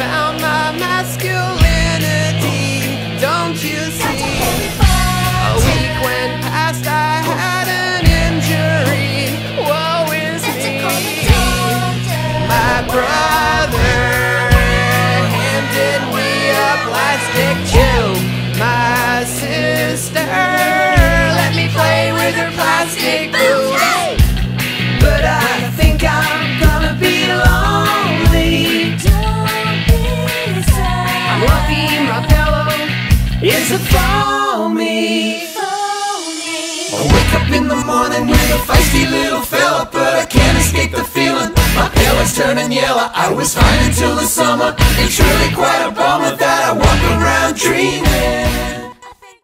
found my masculinity, don't you see? A week went past, I had an injury. Woe is me. My brother handed me a plastic is a me? I wake up in the morning with a feisty little fella, but I can't escape the feeling. My hair pillows turning yellow. I was fine until the summer. It's really quite